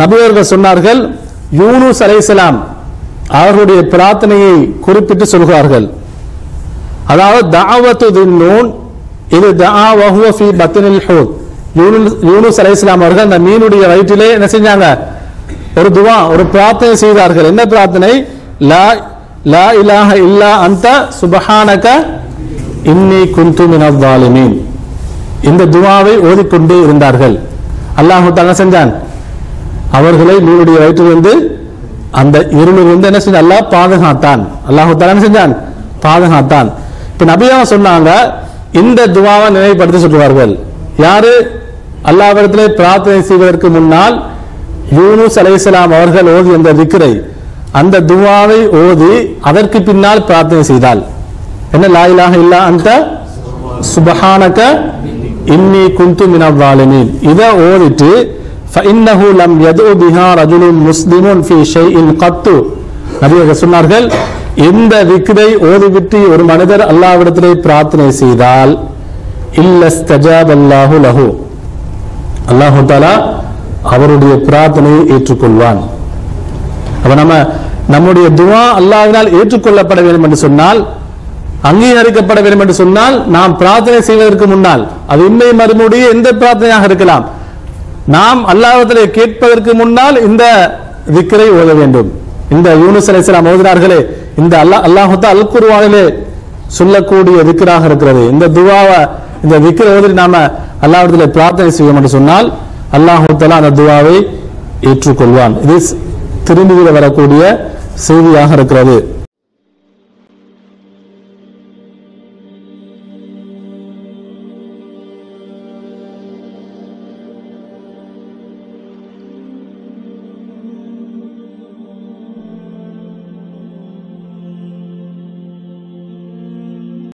நபியர்கள் சொன்னார்கள் யூனுஸ் அலைசலாம் அவர்களுடைய பிரார்த்தனையை குறிப்பிட்டு சொல்கிறார்கள். அதாவது தாவத்து தின்னூன் இது தஆ ஃபி பத்தினில் பத்னில் ஹூத் யூனுஸ் யூனுஸ் அவர்கள் அந்த மீனுடைய வயிற்றிலே என்ன செஞ்சாங்க? ஒரு துவா ஒரு பிரார்த்தனை செய்தார்கள். என்ன பிரார்த்தனை? லா லா இலாஹ இல்லா அந்த சுபஹானக இன்னி குந்து மினல் ஸாலிமீன் இந்த துவாவை ஓதிக்கொண்டே இருந்தார்கள். அல்லாஹ் தஆலா செஞ்சான்? அவர்களை மீனுடைய வயிற்றிலிருந்து அந்த இருளிலிருந்து என்ன செஞ்ச அல்லாஹ் பாதுகாத்தான். அல்லாஹ் என்ன செஞ்சான்? பாதுகாத்தான். இப்ப நபியா சொன்னாங்க இந்த துவாவை நினைவுபடுத்தி சொல்லுவார்கள். யாரு? அல்லாவிடத்திலே பிரார்த்தனை செய்வதற்கு முன்னால் யூனுஸ் அலைஹிஸ்ஸலாம் அவர்கள் ஓதி அந்த விக்கிரை அந்த துவாவை ஓதி அதற்கு பின்னால் பிரார்த்தனை செய்தால் என்ன? லாயிலாக இல்லா அந்த சுபஹானக இன்னி குந்து மினல் இதை ஓதிட்டு فإنه لم يدعو بها رجل مسلم في شيء قط நபியர்கள் சொன்னார்கள் இந்த விக்ரை ஓதிவிட்டு ஒரு மனிதர் அல்லாஹ்விடத்திலே பிரார்த்தனை செய்தால் இல்லஸ்தஜாப் அல்லாஹு லஹு அல்லாஹு தாலா அவருடைய பிரார்த்தனையை ஏற்றுக்கொள்வான் அப்ப நம்ம நம்முடைய துவா அல்லாஹ்வினால் ஏற்றுக்கொள்ளப்பட வேண்டும் என்று சொன்னால் அங்கீகரிக்கப்பட வேண்டும் என்று சொன்னால் நாம் பிரார்த்தனை செய்வதற்கு முன்னால் அது உண்மை மறுமுடைய எந்த பிரார்த்தனையாக இருக்கலாம் நாம் அல்லாஹ்விடத்திலே கேட்பதற்கு முன்னால் இந்த விக்கரை ஓத வேண்டும். இந்த யூனுஸ் அலைஹிஸ்ஸலாம் ஓதினார்களே இந்த அல்லாஹ் அல்லாஹு அல் குருவானிலே சொல்லக்கூடிய விக்கராக இருக்கிறது. இந்த துவாவை இந்த விக்கரை ஓதி நாம அல்லாஹ்விடத்திலே பிரார்த்தனை செய்வோம் என்று சொன்னால் அல்லாஹு அந்த துவாவை ஏற்றுக்கொள்வான். இது திரும்பி வரக்கூடிய செய்தியாக இருக்கிறது.